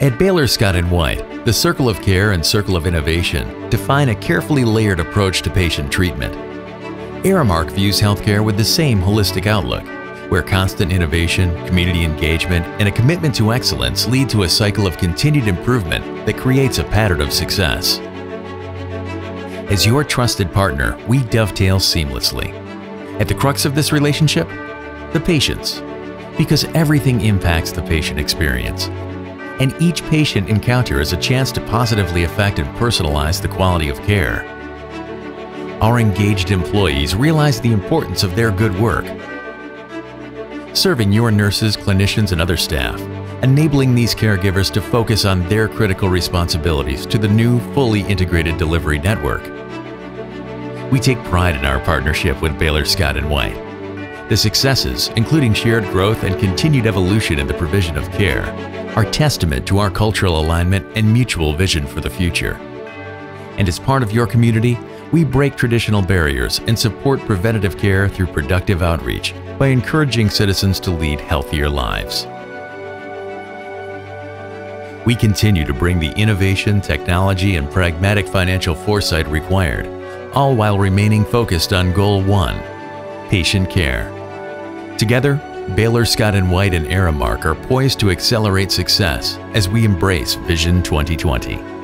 At Baylor Scott & White, the Circle of Care and Circle of Innovation define a carefully layered approach to patient treatment. Aramark views healthcare with the same holistic outlook, where constant innovation, community engagement, and a commitment to excellence lead to a cycle of continued improvement that creates a pattern of success. As your trusted partner, we dovetail seamlessly. At the crux of this relationship, the patients. Because everything impacts the patient experience, and each patient encounter is a chance to positively affect and personalize the quality of care. Our engaged employees realize the importance of their good work, serving your nurses, clinicians, and other staff, enabling these caregivers to focus on their critical responsibilities to the new, fully integrated delivery network. We take pride in our partnership with Baylor Scott & White. The successes, including shared growth and continued evolution in the provision of care, are testament to our cultural alignment and mutual vision for the future. And as part of your community, we break traditional barriers and support preventative care through productive outreach by encouraging citizens to lead healthier lives. We continue to bring the innovation, technology, and pragmatic financial foresight required, all while remaining focused on Goal 1 patient care. Together, Baylor Scott & White and Aramark are poised to accelerate success as we embrace Vision 2020.